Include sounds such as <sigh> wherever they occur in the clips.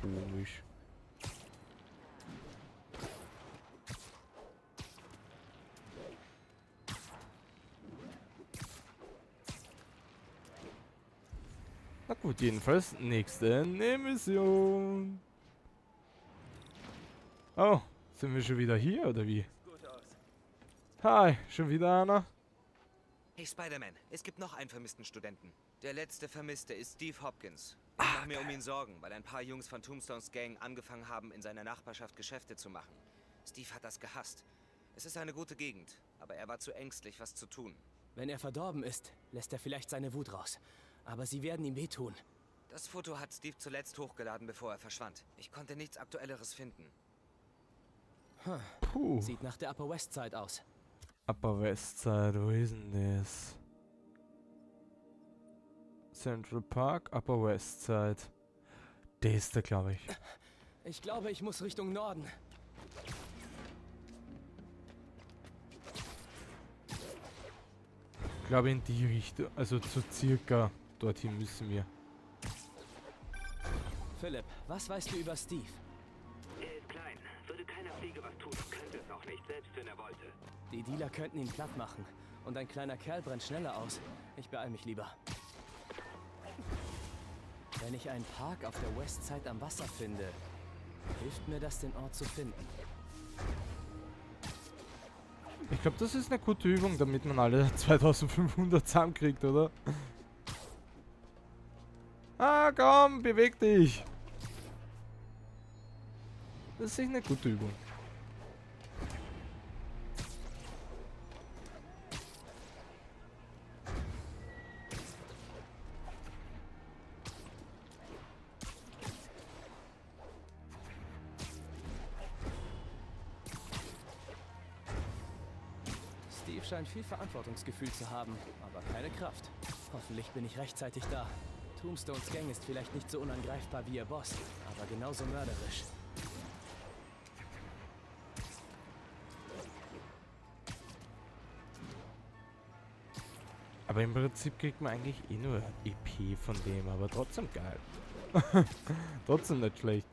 komisch. Na gut, jedenfalls nächste Mission. Oh, sind wir schon wieder hier oder wie? Hi, schon wieder einer? Hey Spider-Man, es gibt noch einen vermissten Studenten. Der letzte Vermisste ist Steve Hopkins. Ich mache mir um ihn Sorgen, weil ein paar Jungs von Tombstones Gang angefangen haben, in seiner Nachbarschaft Geschäfte zu machen. Steve hat das gehasst. Es ist eine gute Gegend, aber er war zu ängstlich, was zu tun. Wenn er verdorben ist, lässt er vielleicht seine Wut raus. Aber sie werden ihm wehtun. Das Foto hat Steve zuletzt hochgeladen, bevor er verschwand. Ich konnte nichts Aktuelleres finden. Puh. Sieht nach der Upper West Side aus. Upper West Side, wo ist denn das? Central Park, Upper West Side. Der ist der, glaube ich. Ich glaube, ich muss Richtung Norden. Ich glaube in die Richtung, also so circa dorthin müssen wir. Philipp, was weißt du über Steve? Er ist klein, würde keiner Fliege was tun, könnte es auch nicht, selbst wenn er wollte. Die Dealer könnten ihn platt machen. Und ein kleiner Kerl brennt schneller aus. Ich beeil mich lieber. Wenn ich einen Park auf der Westside am Wasser finde, hilft mir das, den Ort zu finden. Ich glaube, das ist eine gute Übung, damit man alle <laughs> 2500 zusammenkriegt, oder? Ah, komm, beweg dich. Das ist echt eine gute Übung. Steve scheint viel Verantwortungsgefühl zu haben, aber keine Kraft. Hoffentlich bin ich rechtzeitig da. Tombstones Gang ist vielleicht nicht so unangreifbar wie ihr Boss, aber genauso mörderisch. Aber im Prinzip kriegt man eigentlich eh nur EP von dem, aber trotzdem geil. <laughs> trotzdem nicht schlecht.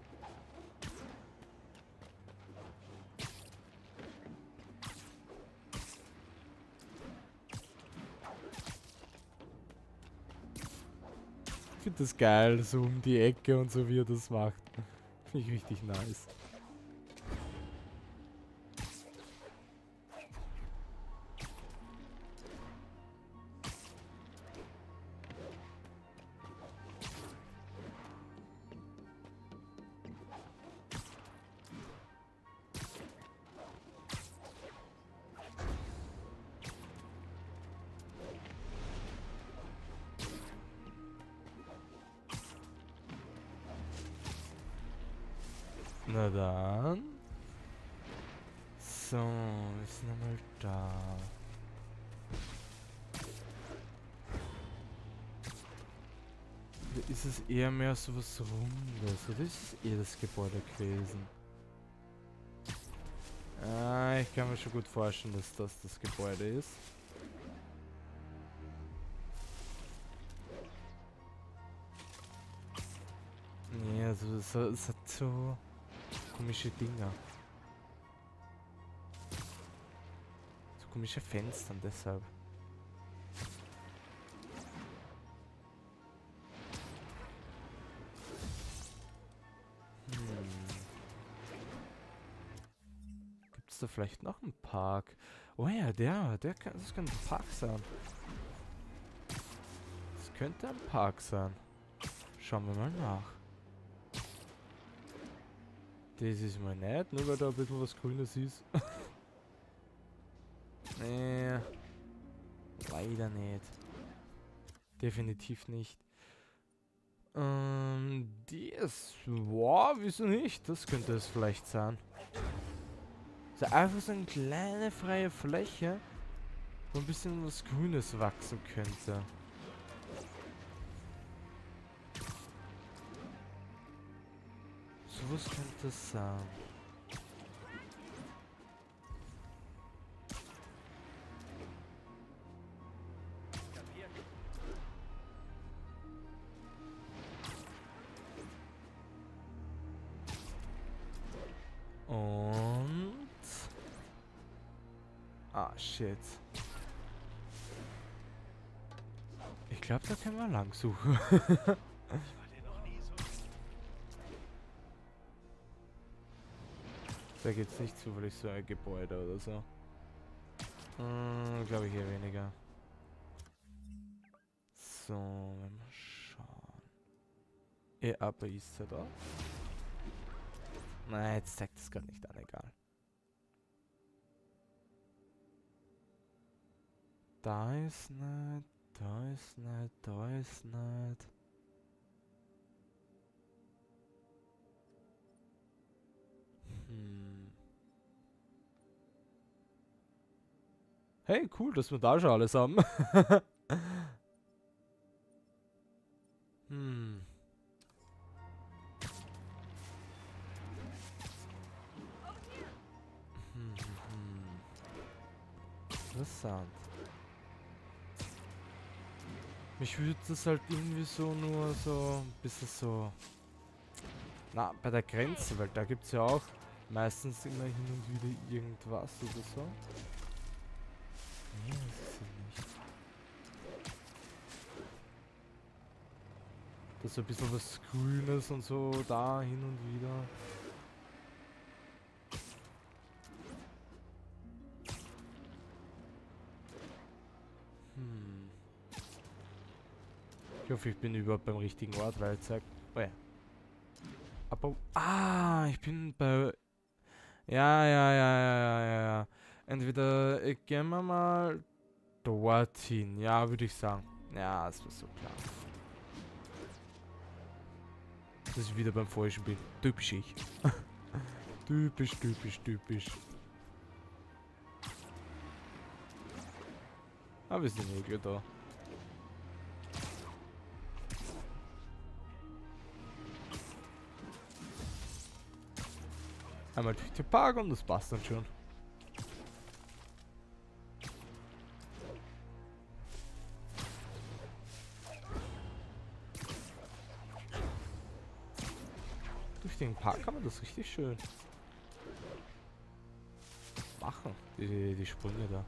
Finde das geil, so um die Ecke und so wie er das macht. Finde ich richtig nice. Na dann. So, wir sind einmal da. Oder ist es eher mehr so was Rundes? Oder ist es eher das Gebäude gewesen? Ah, ich kann mir schon gut vorstellen, dass das das Gebäude ist. Nee, also hat, es hat so komische Dinger. So komische Fenster deshalb. Hm. Gibt es da vielleicht noch einen Park? Oh ja, der, der kann, das könnte ein Park sein. Das könnte ein Park sein. Schauen wir mal nach. Das ist mal nett, nur weil da ein bisschen was Grünes ist. nee. <laughs> Leider nicht. Definitiv nicht. Ähm, das. Wow, wieso nicht? Das könnte es vielleicht sein. So einfach so eine kleine freie Fläche, wo ein bisschen was Grünes wachsen könnte. was könnte das sein? Und... Ah, shit. Ich glaube, da können wir lang suchen. <laughs> da gibt es nicht zufällig so ein Gebäude oder so. Hm, glaube ich eher weniger. So, wenn wir schauen. Eh, aber ist er da? Nein, jetzt zeigt es gerade nicht an, egal. Da ist nicht, da ist nicht, da ist nicht. Hey, cool, dass wir da schon alles haben. <laughs> hm. Interessant. Mich würde das halt irgendwie so nur so ein bisschen so... Na, bei der Grenze, weil da gibt es ja auch meistens immer hin und wieder irgendwas oder so. Das ist ein bisschen was Grünes und so da hin und wieder. Hm. Ich hoffe, ich bin überhaupt beim richtigen Ort, weil es sagt... Oh ja. Aber... Ah, ich bin bei... Ja, ja, ja, ja, ja, ja, ja. Entweder äh, gehen wir mal dorthin. Ja, würde ich sagen. Ja, das war so klar. Dass ich wieder beim Falschen bin. Typisch ich. <laughs> typisch, typisch, typisch. Aber wir sind gleich da. Einmal durch den Park und das passt dann schon. Durch den Park kann man das richtig schön machen, die, die Sprünge da.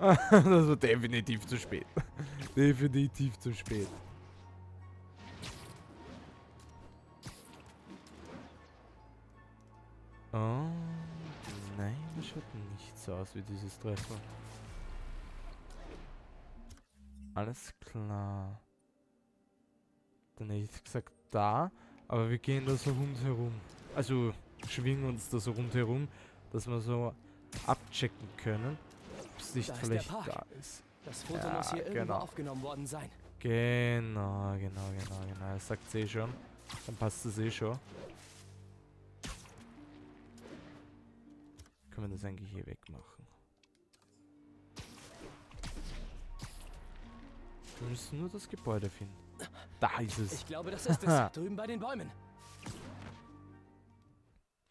<laughs> das war definitiv zu spät. <laughs> definitiv zu spät. So aus wie dieses Treffen. Alles klar. Dann hätte ich gesagt da, aber wir gehen da so rundherum. Also schwingen uns da so rundherum, dass wir so abchecken können es nicht Da vielleicht da ist. Das Foto Ja, muss hier irgendwo genau. aufgenommen worden sein. Genau, genau, genau, genau. Das sagt eh schon. Dann passt es eh schon. Können wir das eigentlich hier wegmachen? Wir müssen nur das Gebäude finden. Da ist es. Ich glaube, das ist es. Drüben bei den Bäumen.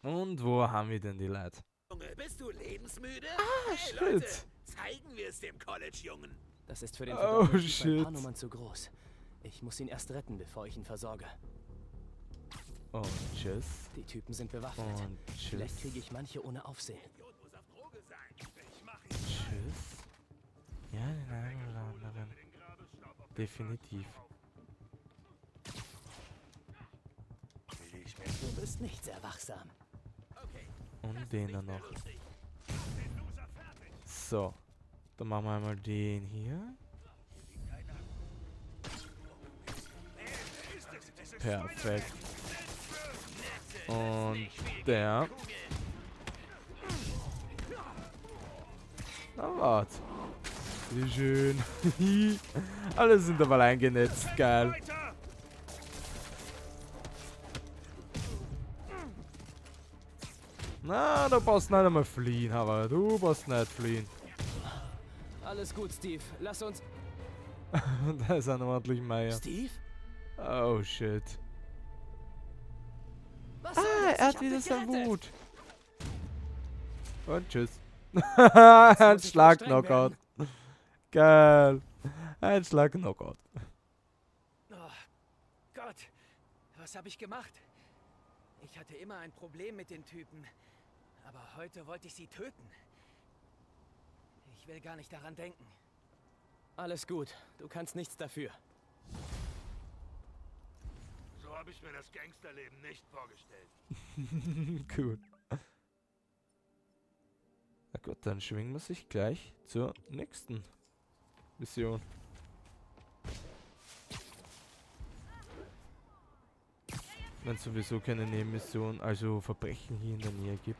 Und wo haben wir denn die Leute? Junge, bist du lebensmüde? Ah, hey, shit. Leute, zeigen wir es dem College-Jungen. Das ist für den Oh, ein shit. paar Nummern zu groß. Ich muss ihn erst retten, bevor ich ihn versorge. Und tschüss. Die Typen sind bewaffnet. Und Vielleicht tschüss. kriege ich manche ohne Aufsehen. Idiot muss auf Droge sein. Ich mach ihn. Tschüss. Ja, den einen oder anderen. Definitiv. Du bist nicht sehr wachsam. Und den dann noch. So. Dann machen wir einmal den hier. Perfekt. Und der. Na wart. Wie schön. <laughs> Alle sind aber eingenetzt. Geil. Na, du brauchst nicht einmal fliehen, aber du brauchst nicht fliehen. Alles gut, Steve. Lass uns... <laughs> da ist ein ordentlich Meier. Steve? Oh shit. Was Ah, das? er hat wieder sein. Wut. Und tschüss. <laughs> Ein ich Schlag wohl streng Knockout. werden. Geil. Ein Schlag Knockout. Oh Gott, was habe ich gemacht? Ich hatte immer ein Problem mit den Typen. Aber heute wollte ich sie töten. Ich will gar nicht daran denken. Alles gut, du kannst nichts dafür. So habe ich mir das Gangsterleben nicht vorgestellt. <laughs> Gut. Na gut, dann schwingen wir sich gleich zur nächsten Mission. Wenn es sowieso keine Nebenmission, also Verbrechen hier in der Nähe gibt.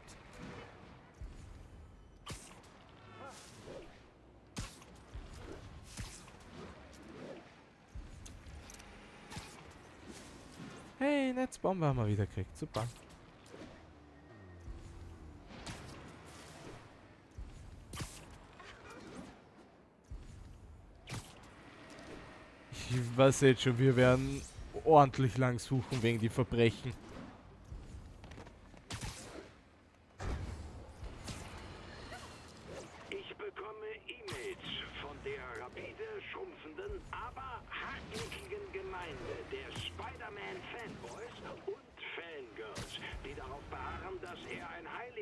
Hey, Netzbombe haben wir wieder gekriegt. Super. Ich weiß jetzt schon, wir werden ordentlich lang suchen wegen die Verbrechen. Ich bekomme E-Mails von der rapide schrumpfenden, aber hartnäckigen Gemeinde der Spider-Man-Fanboys und Fangirls, die darauf beharren, dass er ein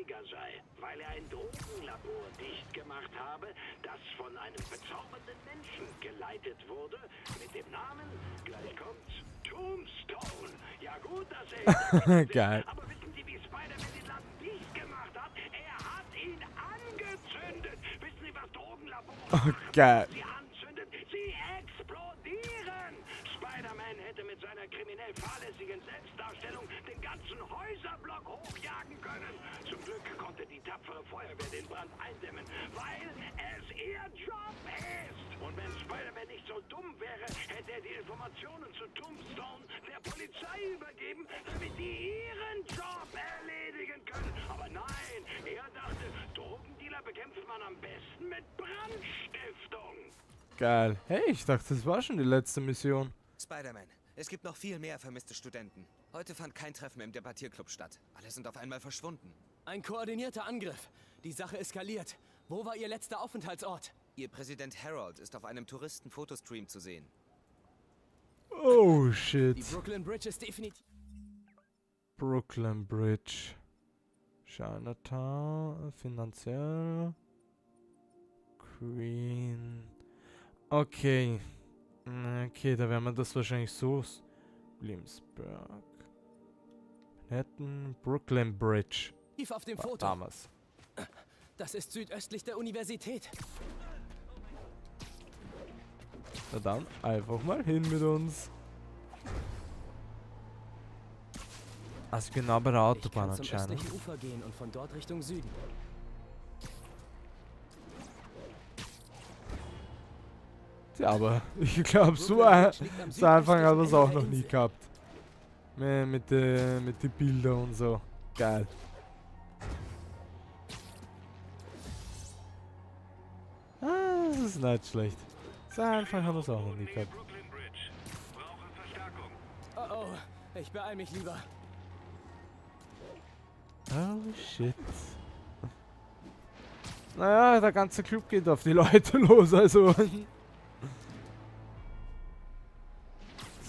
Heiliger sei, weil er ein Drogenlabor dicht gemacht habe, das von einem bezaubernden Menschen geleitet wurde, mit dem Namen, gleich kommt's, Tombstone. Ja gut, dass er... <laughs> Geil. Aber wissen Sie, wie Spider-Man den Laden dicht gemacht hat? Er hat ihn angezündet. Wissen Sie, was Drogenlabore Oh, geil. Sie anzünden, sie explodieren. Spider-Man hätte mit seiner kriminell fahrlässigen Selbstdarstellung ganzen Häuserblock hochjagen können. Zum Glück konnte die tapfere Feuerwehr den Brand eindämmen, weil es ihr Job ist. Und wenn Spider-Man nicht so dumm wäre, hätte er die Informationen zu Tombstone der Polizei übergeben, damit die ihren Job erledigen können. Aber nein, er dachte, Drogendealer bekämpft man am besten mit Brandstiftung. Geil. Hey, ich dachte, das war schon die letzte Mission. Spider-Man, es gibt noch viel mehr vermisste Studenten. Heute fand kein Treffen im Debattierclub statt. Alle sind auf einmal verschwunden. Ein koordinierter Angriff. Die Sache eskaliert. Wo war Ihr letzter Aufenthaltsort? Ihr Präsident Harold ist auf einem Touristen-Fotostream zu sehen. Oh, Die shit. Brooklyn Bridge ist definitiv... Brooklyn Bridge. Chinatown, finanziell. Queen. Okay. Okay, da werden wir das wahrscheinlich so. Williamsburg. Manhattan, Brooklyn Bridge. auf dem War Foto. damals. Das ist südöstlich der Universität. Na dann, einfach mal hin mit uns. Also genau bei der Ich Autobahn kann zum anscheinend. Ufer gehen und von dort Richtung Süden. Ja, aber <laughs> ich glaube, so, ein, so Anfang hat er es auch noch nie gehabt. Mit, mit, den mit den Bildern und so. Geil. Ah, das ist nicht schlecht. So Anfang haben wir es auch noch nie gehabt. Oh oh, ich beeil mich lieber. Oh shit. Naja, der ganze Club geht auf die Leute <laughs> los, also.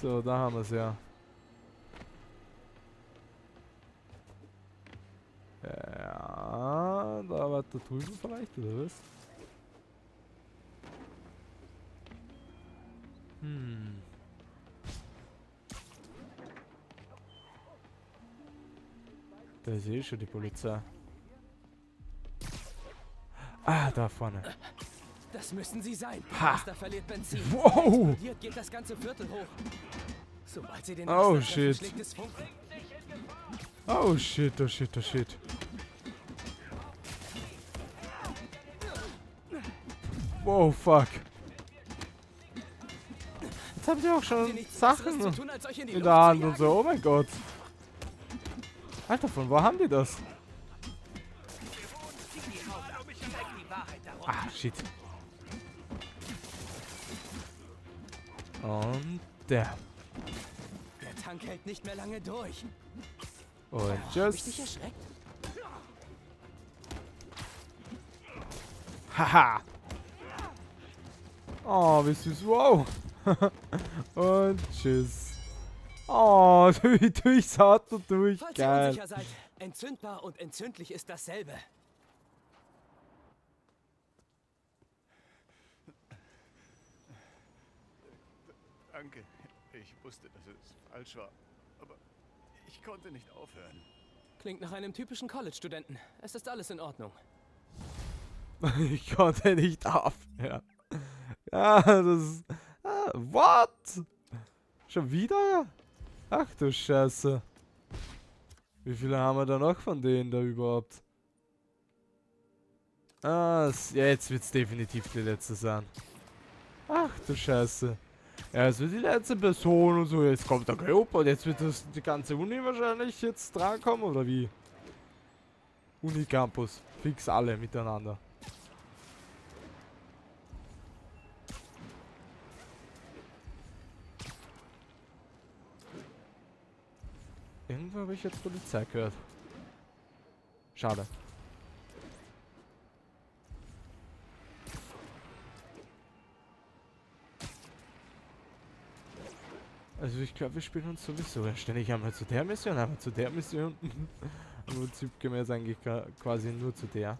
So, da haben wir es ja. Ja, da war da drüben vielleicht, oder was? Hm. Da ist eh schon die Polizei. Ah, da vorne. Das müssen sie sein. Ha. Wow! Oh, shit. Oh shit, oh shit, oh shit. Wow, fuck. Jetzt haben sie auch schon Sachen zu tun, als euch in der Hand und so. Oh mein Gott. Alter, von wo haben die das? Ah, shit. Und der. Der Tank hält nicht mehr lange durch. Und erschreckt? <laughs> Haha. Oh, wie süß. Wow. <laughs> Und tschüss. Oh, <laughs> durchs Auto durch. Falls ihr Geil. unsicher seid, entzündbar und entzündlich ist dasselbe. Danke. Ich wusste, dass es falsch war. Aber ich konnte nicht aufhören. Klingt nach einem typischen College-Studenten. Es ist alles in Ordnung. <laughs> Ich konnte nicht aufhören. Ja, das... Ah, what? Schon wieder? Ach du Scheiße. Wie viele haben wir da noch von denen da überhaupt? Ah, ja, jetzt wird's definitiv die letzte sein. Ach du Scheiße. Ja, es wird die letzte Person und so. Jetzt kommt der Club und jetzt wird das die ganze Uni wahrscheinlich jetzt drankommen, oder wie? Unicampus. Fix alle miteinander. Irgendwo habe ich jetzt Polizei gehört. Schade. Also ich glaube, wir spielen uns sowieso ständig einmal zu der Mission, einmal zu der Mission. <laughs> Prinzip jetzt eigentlich quasi nur zu der.